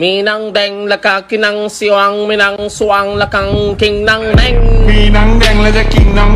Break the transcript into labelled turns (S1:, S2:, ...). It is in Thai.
S1: มีนางแดงและกากินางสวงมีนางสวงและกังกิงนางแดง
S2: มีนังแดงและจะกินหนัง